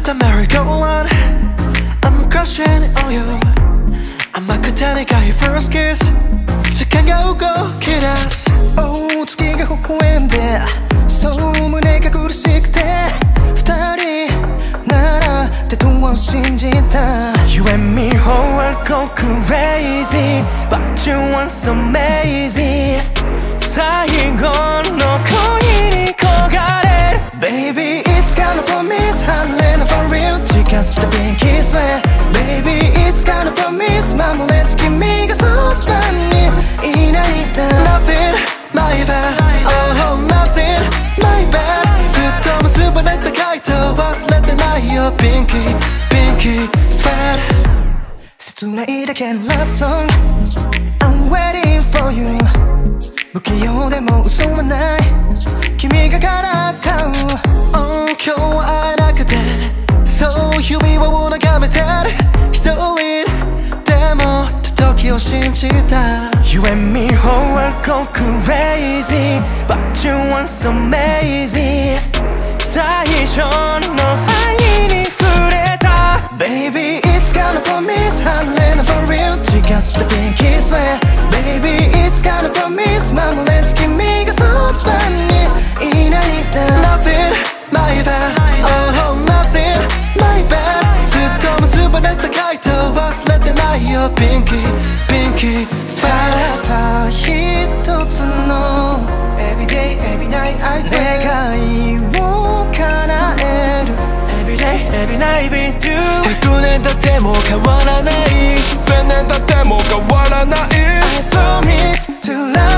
at the merry-go-round I'm crushing on you. I'm like 아마 그때가 your first kiss. 잠깐 가오고 기다렸어 오 두기가 고고했는데 소문에 가구를 씻대 둘이 나라 대동원 신진다 You and me whole world go crazy But you want so amazing. 사이고 切ないだけの love song I'm waiting for you 不器用でも嘘はない君がからかう Oh 今日は会えなくてそう指を眺めてる一人でも時を信じた You and me whole world go crazy But you want so amazing 最初の てないよ Pinky Pinky ただ一つの Everyday every night I swear 願いを叶える Everyday every night with you 幾年経っても変わらない千年経っても変わらない I promise to love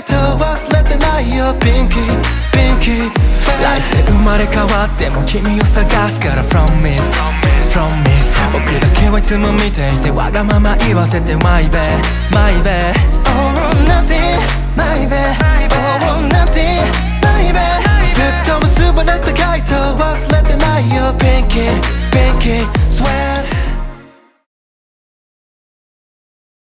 ばれた回答忘れてないよ Pinky Pinky 来世生まれ変わっても君を探すから Promise Promise 僕だけはいつも見ていてわがまま言わせて My bad My bad Oh nothing my bad Oh nothing my bad ずっと結ばれた回答忘れてないよ Pinky Pinky swear